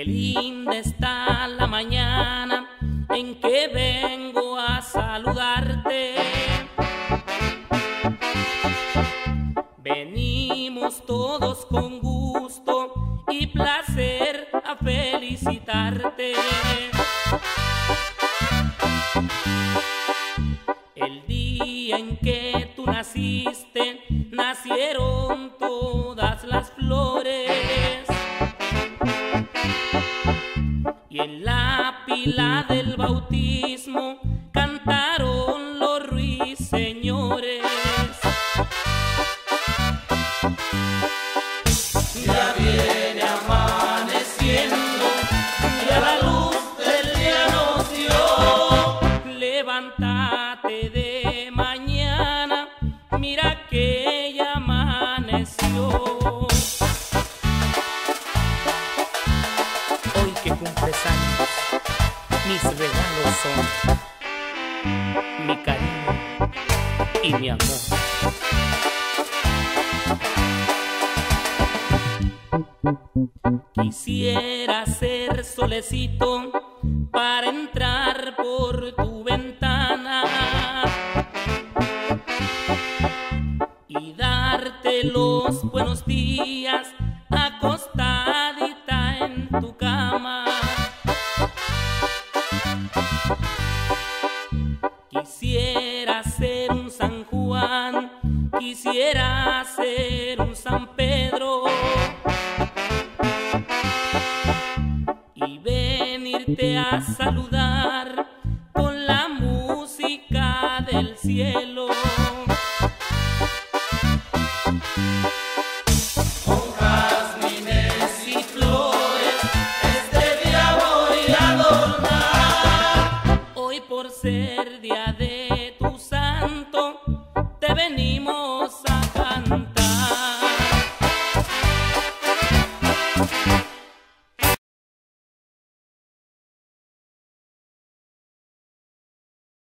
Qué linda está la mañana en que vengo a saludarte. Venimos todos con gusto y placer a felicitarte. El día en que tú naciste, nacieron todas pila del bautismo cantaron los ruiseñores. Ya viene amaneciendo y a la luz del día nos dio. Levántate de mañana, mira que ya amaneció. Mis regalos son mi cariño y mi amor. Quisiera ser solecito para entrar por tu ventana y darte los buenos días acostadita Quisiera ser un San Juan, quisiera ser un San Pedro. y venirte a saludar con la música del cielo. Este por ser